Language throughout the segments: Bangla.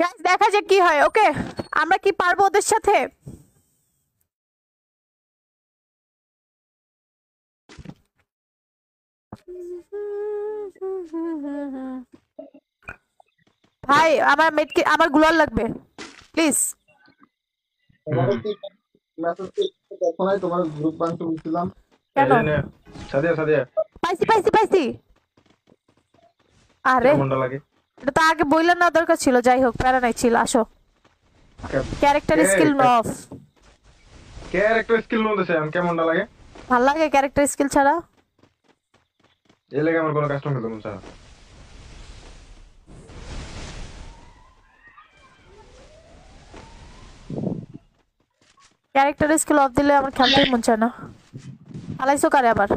গাইস দেখা যাক কি হয় ওকে আমরা কি পারব ওদের সাথে? ভাই আমার মেটকে আমার গ্লোয়াল লাগবে প্লিজ তোমার গ্রুপ কেন? এই নে, সাদিয়া সাদিয়া পাইছি পাইছি পাইছি। আরে। লাগে? এটা তো আগে বইলেন না দরকার ছিল যাই হোক প্যারা নাই ছিল আসো। Character skill. Of character skill মধ্যে আমি কেমনটা লাগে? ভালো লাগে ক্যারেক্টার স্কিল ছাড়া? এই লাগে আমার কোনো কাস্টম খেলতে মন চায় ক্যারেক্টার স্কিল অফ দিলে আমার খেলতেই মন চায় না। ফালাইছো কারে আবার?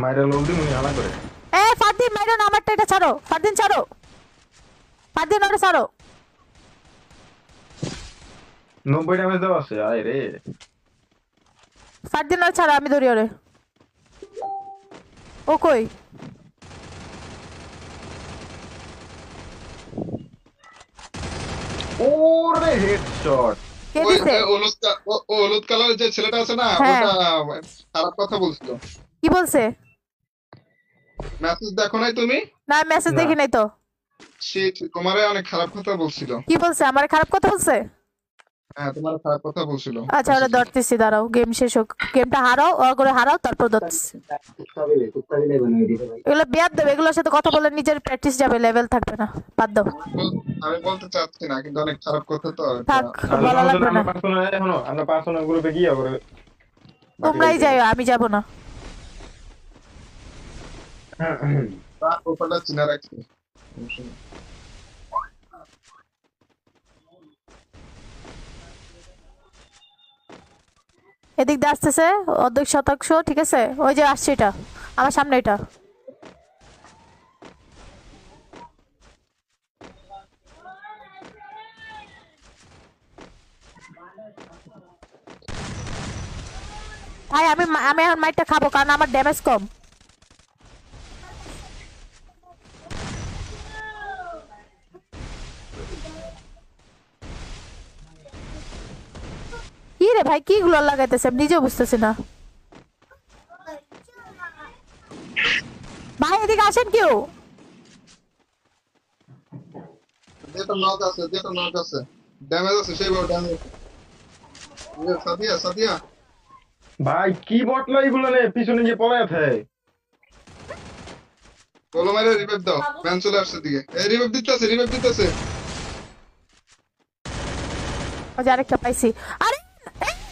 মাইরা উনি হালা করে। এ ফারদিন মাইরো না আমারটা এটা ছাড়ো। ফারদিন ছাড়ো। ফারদিন ওটা ছাড়ো। নব্বই ড্যামেজ দেওয়া আছে আয় রে। ফারদিন ওটা ছাড়ো আমি ধরি ওরে। ও কই? ওরে হেডশট কে দিছে? হলুদ কা- ও- ও হলুদ কালারের যে ছেলেটা আছে না হ্যাঁ। ওটা খারাপ কথা বলছিল। কি বলছে? মেসেজ দেখো নাই তুমি? না মেসেজ দেখি নাই তো। তোমারে অনেক খারাপ কথা বলছিল। কি বলছে? আমার খারাপ কথা বলছে? হ্যাঁ তোমার খারাপ কথা বলছিল। আচ্ছা ওরা দাঁড়াও গেম শেষ হোক। গেমটা হারাও ও করে হারাও তারপর এগুলো বেয়াদ দেবে এগুলোর সাথে কথা বলে নিজের প্র্যাকটিস যাবে লেভেল থাকবে না। বাদ দাও। আমি বলতে চাচ্ছি না কিন্তু অনেক খারাপ কথা তো থাক বলা লাগবে না। আমরা পার্সোনাল এখনও আমরা পার্সোনাল গ্রুপে গিয়ে করে তোমরাই যাইও আমি যাব না। তার প্রোফাইলটা চিনা রাখছি এদিক দিয়ে আসতেছে, অর্ধেক শতাংশ, ঠিক আছে? ওই যে আসছে এটা, আমার সামনে এটা। ভাই, আমি আমি এখন মাইটটা খাব, কারণ আমার ড্যামেজ কম। ভাই কি গুলো লাগাইতেছে? আমি নিজেও বুঝতেছি না। ভাই এদিকে আসেন কেউ? যেটা নক আছে যেটা নক আছে। ড্যামেজ আছে সেই বড় ড্যামেজ সাদিয়া সাদিয়া। ভাই কি বটলো এগুলো নে পিছনে গিয়ে পড়ে আছে। বলো মারে রিভাইভ দাও। ম্যান চলে আসছে দিকে এই রিভাইভ দিতেছে রিভাইভ দিতেছে। ওই যে আরেকটা পাইছি। আরে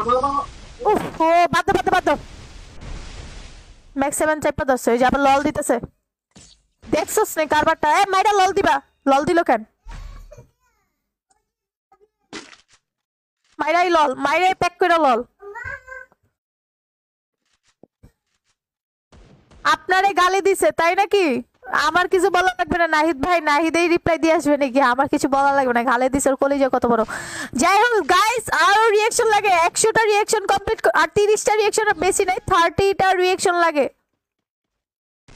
ও, বাদ দাও বাদ দাও বাদ দাও ম্যাক্স সেভেন চাইপা দশ লল দিতেছে। দেখছস নে কারবারটা? এ, মাইরা লল দিবা। লল দিল কেন? মাইরাই লল মাইরাই প্যাক করে লল আপনারে গালি দিছে, তাই নাকি? আমার কিছু বলা লাগবে না নাহিদ ভাই নাহিদেই রিপ্লাই দিয়ে আসবে নাকি? আমার কিছু বলা লাগবে না গালি দিছে ওর কলেজে কত বড়। যাই হোক গাইস আরও রিয়াকশন লাগে। একশোটা রিয়াকশন কমপ্লিট আর তিরিশটা রিয়াকশন বেশি নাই থার্টিটা রিয়াকশন লাগে।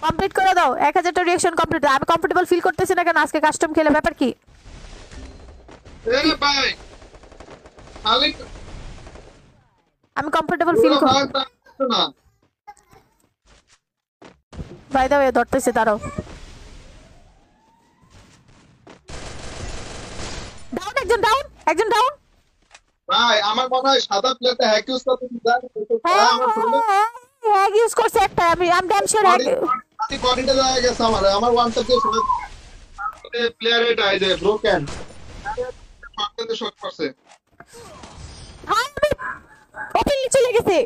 কমপ্লিট করে দাও এক হাজারটা রিয়াকশন কমপ্লিট আমি কমফোর্টেবল ফিল করতেছি না কেন? আজকে কাস্টম খেলে ব্যাপার কি? আমি কমফোর্টেবল ফিল করি বাই দাও ধরতেছে দাঁড়াও ডাউন একজন ডাউন একজন ডাউন ভাই আমার মনে হয় সাদা প্লেটটা হ্যাক ইউজ করতে কি জানি হ্যাঁ হ্যাক ইউজ করছে একটা আমি আমি ড্যাম শিওর হ্যাক আমি জায়গা গেছে আমার আমার ওয়ান ট্যাপ দিয়ে শট প্লেয়ার এটা ব্রোকেন শট করছে। হ্যাঁ আমি ওপেন চলে গেছে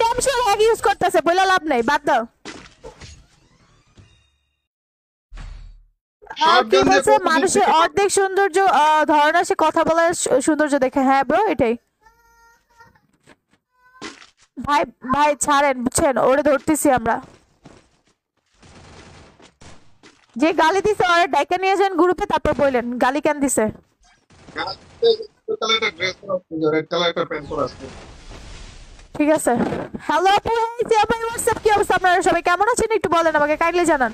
ড্যাম শিওর হ্যাক ইউজ করতেছে বলে লাভ নাই বাদ দাও। কি বলছে? মানুষের অর্ধেক সৌন্দর্য ধারণা সে কথা বলার সৌন্দর্য দেখে। হ্যাঁ ব্রো এটাই। ভাই ভাই ছাড়েন বুঝছেন? ওরে ধরতেছি আমরা। যে গালি দিছে ওরে ডাইকা নিয়ে যান গ্রুপে তারপর বললেন গালি কেন দিছে? কালার ড্রেস পরা রেড প্যান্ট পরা আছে ঠিক আছে। হ্যালো আপু আমার হোয়াটসঅ্যাপ কি অবস্থা? আপনারা সবাই কেমন আছেন? একটু বলেন আমাকে কাইন্ডলি জানান।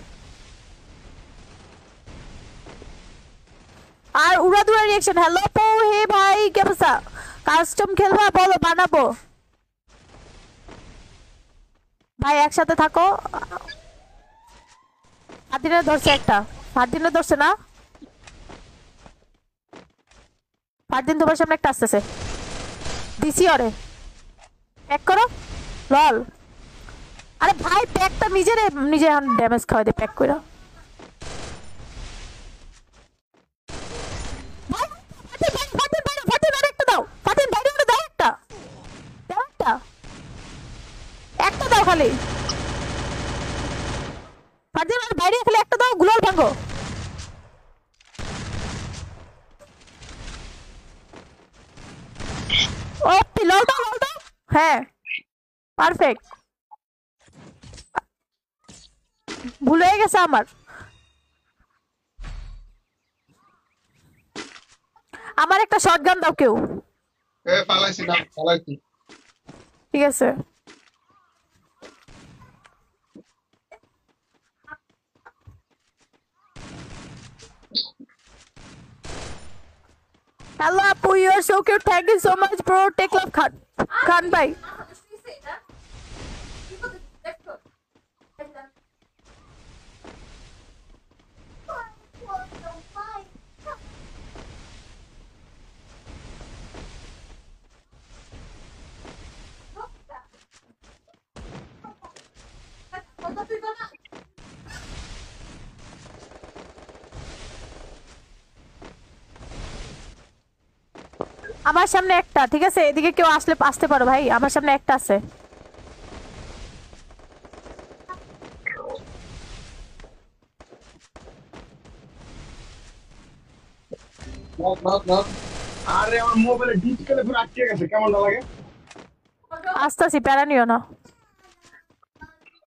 আর উড়াদুরা রিয়াকশন হ্যালো আপু, হে ভাই, কি অবস্থা? কাস্টম খেলবা বলো, বানাবো। ভাই, একসাথে থাকো। ফাদিনে ধরছে একটা। ফাদিনে ধরছে না? ফাদিন তোমার সামনে একটা আসতেছে। দিছি ওরে। প্যাক করো? লল। আরে ভাই প্যাকটা নিজের, নিজে এখন ড্যামেজ খাওয়াই দে প্যাক করে একটা। দাও। খালি। আর বাইরে খালি একটা দাও, গুলাল ভাঙো ও লল দাও লল দাও হ্যাঁ পারফেক্ট ভুল হয়ে গেছে আমার। আমার একটা শটগান দাও কেউ। এ পালাইছি না পালাইছি। ঠিক আছে। হ্যালো আপু you are so cute thank you so much bro take love খান খান ভাই। আমার সামনে একটা ঠিক আছে? এদিকে কেউ আসলে আসতে পারো ভাই আমার সামনে একটা আছে। নক নক নক আরে আমার মোবাইলে ডিসপ্লে পুরো আটকে গেছে কেমন লাগে? আসতেছি প্যারা নিও না।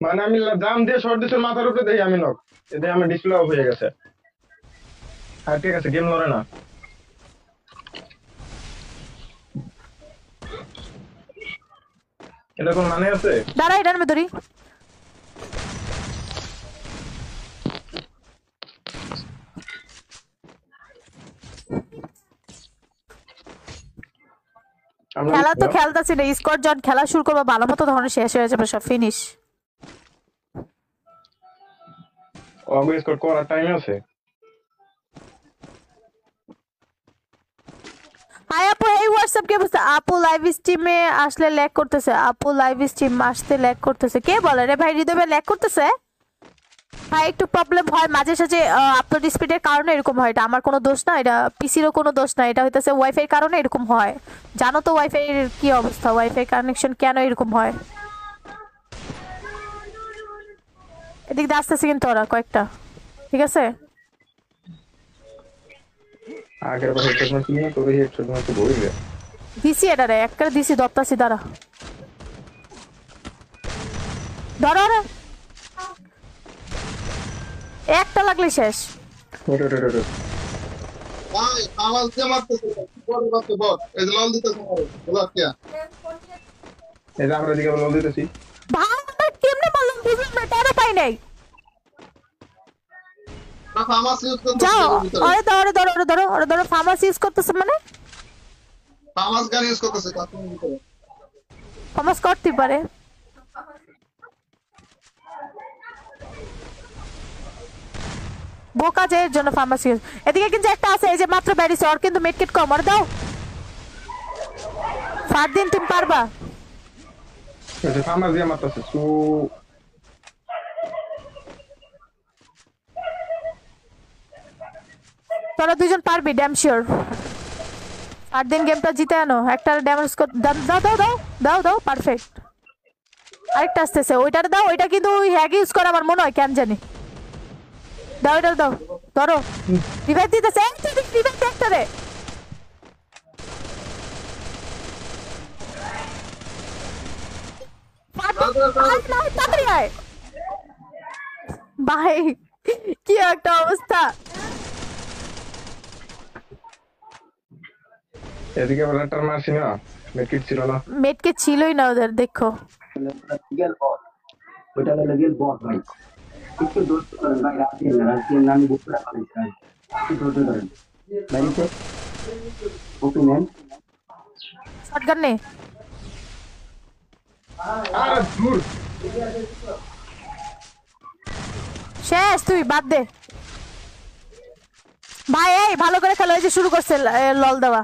মানে আমি দাম দিয়ে শর্ট দিছে মাথার উপরে দেখি আমি নক এতে আমার ডিসপ্লে অফ হয়ে গেছে। হ্যাঁ ঠিক আছে গেম লড়ে না এটা কোন মানে আছে? দাঁড়া এটার ভেতরি খেলা তো খেলতেছি না স্কোর জন খেলা শুরু করব ভালো মতো ধরনের শেষ হয়ে যাবে সব ফিনিশ অবভিয়াস কোড করার টাইম আছে? হোয়াটসঅ্যাপ কি অবস্থা আপু লাইভ স্ট্রিমে আসলে ল্যাগ করতেছে। আপু লাইভ স্ট্রিম আসতে ল্যাগ করতেছে। কে বলে? রে ভাই, হৃদয় ল্যাগ করতেছে? ভাই, একটু প্রবলেম হয়। মাঝে সাঝে আপলোড স্পিডের কারণে এরকম হয়। এটা আমার কোনো দোষ না, এটা পিসিরও কোনো দোষ না। এটা হইতেছে ওয়াইফাই কারণে এরকম হয়। জানো তো ওয়াইফাই এর কি অবস্থা? ওয়াইফাই কানেকশন কেন এরকম হয়? এদিক দিয়ে আসতেছে কিন্তু ওরা কয়েকটা। ঠিক আছে? আগের বার হেডশট মারছি না তোর হেডশট মারতে বইলে দিছি এটা রে একটা দিছি দত্তাছি দাঁড়া। ধরো রে একটা লাগলে শেষ। ফার্মাসি ইউজ করতেছে মানে? ফার্মাস গান ইউজ করতেছে কাস্টমার করতে পারে। বোকা যে এর জন্য ফার্মাসি ইউজ এদিকে কিন্তু একটা আছে এই যে মাত্র ব্যারিস ওর কিন্তু মেডকিট কম। আর দাও। ফারদিন তুমি পারবা। আছে ফার্মাস দিয়ে মারতেছে সু। তোরা দুজন পারবি ড্যাম শিওর ফারদিন গেমটা জিতে আনো। একটা ড্যামেজ দাও দাও দাও দাও দাও পারফেক্ট আরেকটা আসতেছে ওইটার দাও ওইটা কিন্তু ওই হ্যাগ ইউজ করে আমার মনে হয় কেন জানি। দাও এটা দাও ধরো। রিভাইভ দিতেছে একটা দিক রিভাইভ একটা রে ভাই কি একটা অবস্থা। এদিকে লেটার মারছি না, মেটকিট ছিল না। মেটকে ছিলই না ওদের, দেখো। ওইটা হলো গেল বট ভাই একটু দোস্ত ভাই রাখেন না। রাখেন না আমি বুকটা পাইছি ভাই একটু ধৈর্য ধরেন বাড়িতে ওকে নেন শটগান নে আরে দূর শেষ, তুই বাদ দে। ভাই, এই, ভালো করে খেলো, এই যে শুরু করছে লল দেওয়া।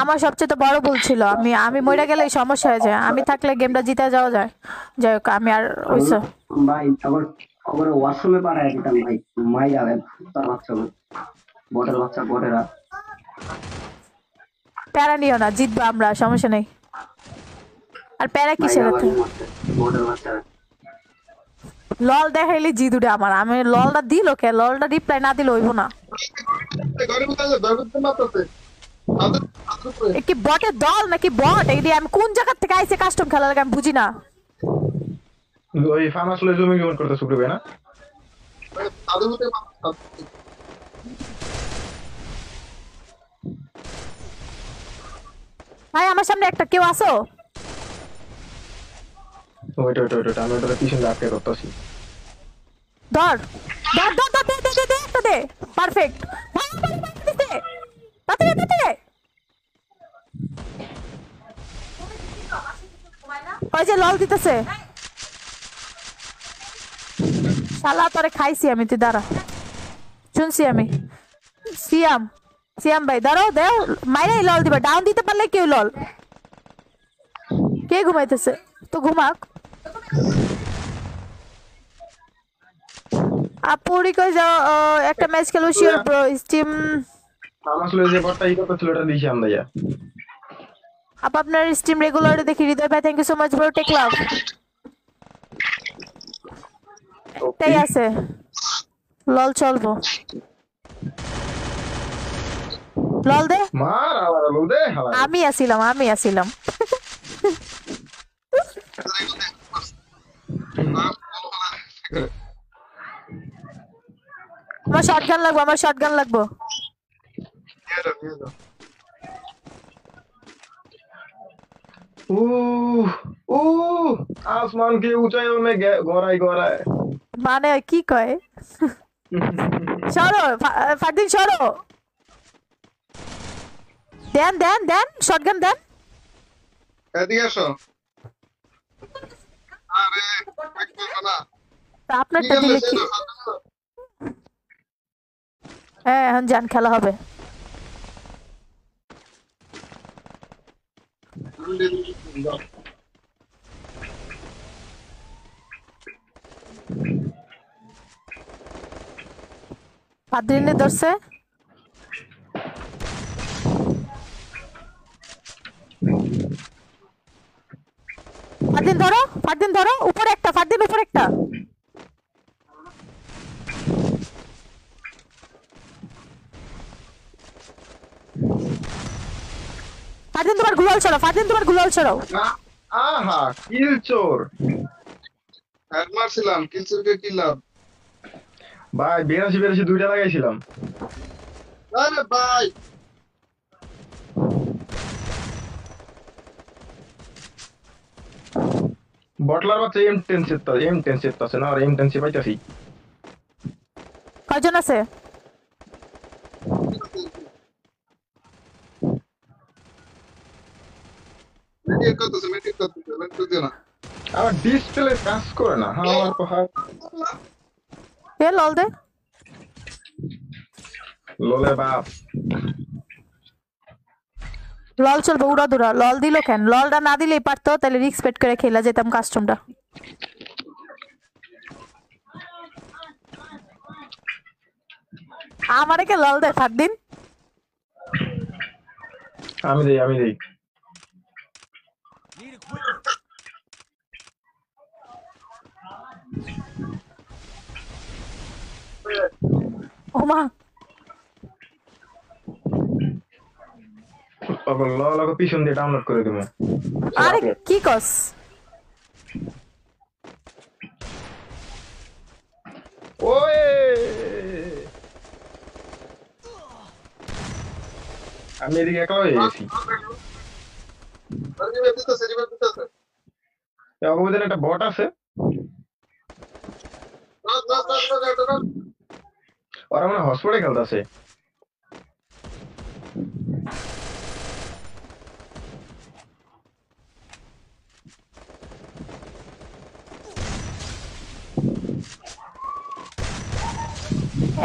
আমার সবচেয়ে বড় ভুল ছিল। আমি আমি মরে গেলে সমস্যা হয়ে যায়। আমি থাকলে গেমটা জিতে যাওয়া যায়। যাই হোক আমি আর ওইসব ভাই আবার আবার ওয়াশরুমে পাঠায় দিতাম ভাই। মাই যাবে তার বাচ্চা বটের বাচ্চা বটেরা প্যারা নিও না জিতবো আমরা সমস্যা নেই। আর প্যারা কিসের এত? বটের বাচ্চা লল দেখাইলে জিত উঠে আমার। আমি ললটা দিল কে? ললটা রিপ্লাই না দিলে হইব না। কি বটের দল নাকি বট? এই আমি কোন জায়গা থেকে আইসে কাস্টম খেলা লাগে আমি বুঝি না। ওই জমি গমন করতে শুক্রবে না? মারতেছে ভাই আমার সামনে একটা কেউ আসো। ওইটা ওইটা ওইটা আমি ওটা পিছনে আটকে করতেছি ধর। ধর ধর ধর দে দে। দে দে পারফেক্ট ভাই ওই যে লল দিতেছে। শালা, তোরে খাইছি আমি, তুই দাঁড়া। শুনছি আমি। সিয়াম সিয়াম ভাই, দাঁড়াও দেও মাইরে লল দিবা, ডাউন দিতে পারলে কেউ লল। কে ঘুমাইতেছে? তো ঘুমাক। আপুরি কই যাও একটা ম্যাচ খেলো শিওর স্টিম ফার্মাস লয়ে যে বটটা ই করতেছিল ওটা দিয়েছি আমরা আপ আপনার স্টিম রেগুলারে দেখি হৃদয় ভাই thank you so much bro take love তাই আছে। লল চলবো। লল দে। মার আবার আলো দে আমি আসিলাম আমি আসিলাম। আমার শর্টগান লাগবো আমার শর্টগান লাগবো। নিয়ে যাও নিয়ে যাও ऊ ऊ आसमान के ऊंचाइयों में गे- गौराई गौराई মানে কি কয় সরো ফা- ফারদিন সরো দেন দেন দেন শটগান দেন এদিকে আসো আরে ব্যাক করো না তা আপনারটা ঠিক দিলে আছে কি দাও, হাতে দাও। হ্যাঁ এখন যান খেলা হবে দাও। ধরছে ফারদিন ধরো ফারদিন ধরো উপরে একটা ফারদিন উপরে একটা ফারদিন তোমার গুলাল ছড়াও ফারদিন তোমার গুলাল ছড়াও। আহা কিল চোর। আর মারছিলাম কিল চোর কে কিলাম ভাই বেরাসি বেরাসি দুইটা লাগাইছিলাম। আরে ভাই! বটলার বা M ten set M ten set আছে না আর এম টেন সেট পাইতাছি। কয়জন আছে? আমার ডিসপ্লে কাজ করে না। হ্যাঁ আমার কথা এ লল দে। লোলে বাপ। লল চলবে উড়া দুরা। লল দিল কেন? ললটা না দিলেই পারতো তাহলে রিক্স পেট করে খেলা যেতাম কাস্টমটা আমারে কে লল দেয় ফার দিন আমি দেই আমি দেই। ওমা। পিছন দিয়ে ডাউনলোড করে দেবো। আরে কি কস? ওই আমি এদিকে একা হয়ে গেছি একটা বট আছে। ওরা মানে হসপিটালে খেলতেছে।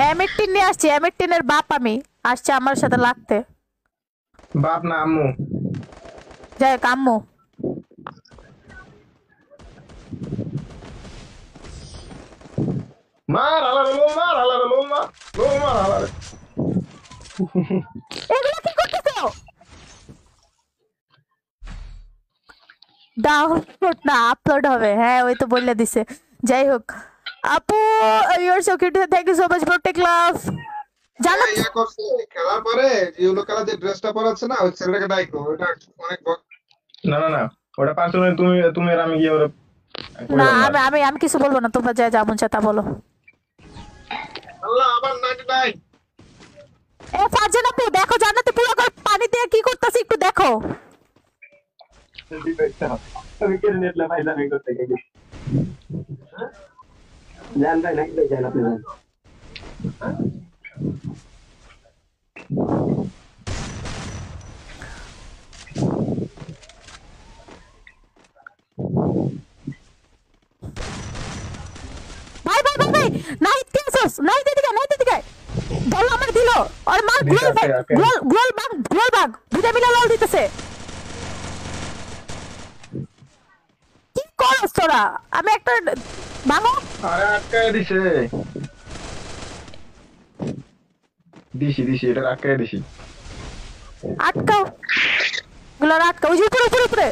এমিটিন নিয়ে আসছি এমিটিনের বাপ আমি। আসছে আমার সাথে লাগতে। বাপ না আম্মু। যাই হোক, আম্মু। মার আলারে লো মার আলারে লো মার লো মার আলারে। এগুলো কি করতেছো? ডাউনলোড না আপলোড হবে। হ্যাঁ ওই তো বলে দিছে। যাই হোক আপু you're so cute thank you so much for take love জানো খেলার পরে ইউলো কালার যে ড্রেসটা পরাচ্ছে না ওই ছেলেটাকে ডাইকো ওটা অনেক না না না। ওটা পার্সোনালি তুমি তুমি আর আমি গিয়ে ওরা না আমি আমি আমি কিছু বলব না তোমরা যা যেমন চা তা বলো। আল্লাহ আবার 99 এ ফারজান আপু দেখো জান্নাতে পুরো করে পানি দিয়ে কি করতেছে একটু দেখো। আমি কেড়ে নিয়ে ভাই আমি করতে গেছি জান ভাই নাকি যান আপনি ভাই ভাই ভাই ভাই নাইট কে আসোস নাইট এদিকে নাইট এদিকে বল আমার দিল। আর মার আছে। গ্লোল গ্লোল বাগ গ্লোল বাগ দুটা মিলে লল দিতেছে। কি করছ তোরা? আমি একটা ভাঙো আরে আটকায় দিছে। দিছি দিছি এটা আটকায় দিছি। আটকাও। গুলার আটকাও। ওই উপরে উপরে উপরে।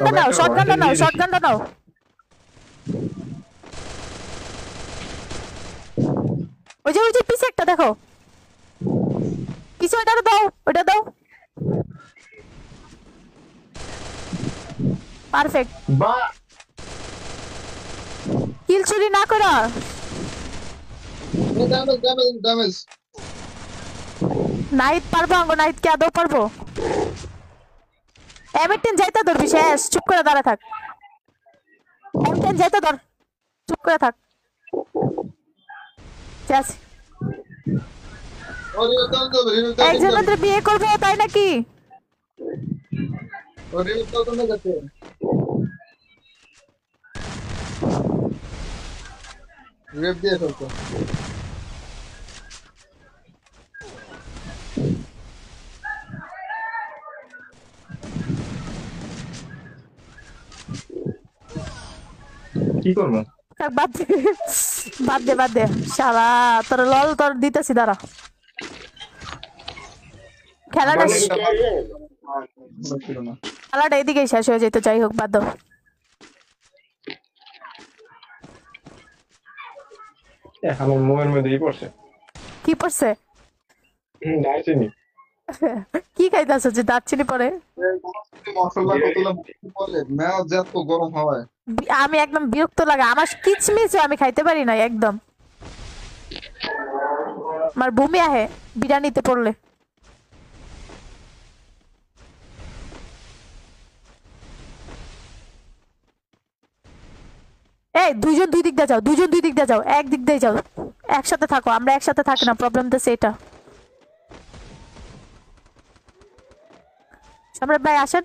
শটগানটা নাও শটগানটা নাও শটগানটা নাও ওই যে ওই যে পিছে একটা দেখো। পিছে ওইটা দাও ওইটা দাও। পারফেক্ট। বা কিল চুরি না করা। নাইট পারব আঙ্গো নাইট কে আদৌ পারব? এমিটেন যাইতে ধরবি, শেষ। চুপ করে দাঁড়া থাক। এমিটেন যাইতে ধর। চুপ করে থাক। একজনের বিয়ে করব, তাই নাকি? রিভাইভ দিয়ে ফেলতো কি করব? থাক, বাদ দে। বাদ দে বাদ দে। সারা তোর লল তোর দিতেছি দাঁড়া। খেলাটা ছিল খেলাটা এদিকেই শেষ হয়ে যেত যাই হোক বাদ দাও। আমার পড়ছে। কি পড়ছে? দারচিনি কি খাইতেছ যে দারচিনি পরে? মশলা কতলা বলে? ম্যাচ যত গরম হয়। আমি একদম বিরক্ত লাগে। আমার কিচমিচ আমি খাইতে পারি না একদম। আমার বমি আহে, বিরিয়ানিতে পড়লে। এই, দুইজন দুই দিক দিয়ে যাও, দুইজন দুই দিক দিয়ে যাও, এক দিক দিয়ে যাও। একসাথে থাকো, আমরা একসাথে থাকি না প্রবলেম তো সেটা সম্রাট ভাই, আসেন।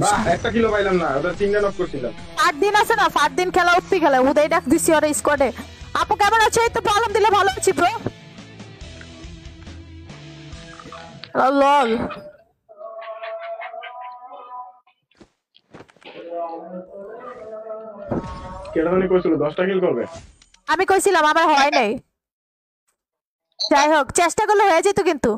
বাহ একটা কিলো পাইলাম না ওটা তিনটা নক করছিলাম। আট দিন আছে না ফাট দিন খেলা উঠতে খেলা উদয় ডাক দিছি ওরা স্কোয়াডে আপু কেমন আছে? এই তো পালন দিলে ভালো আছি ব্রো লল। কেটা কইছিল দশটা কিল করবে? আমি কইছিলাম আমার হয় নাই। যাই হোক চেষ্টা করলে হয়ে যেত কিন্তু।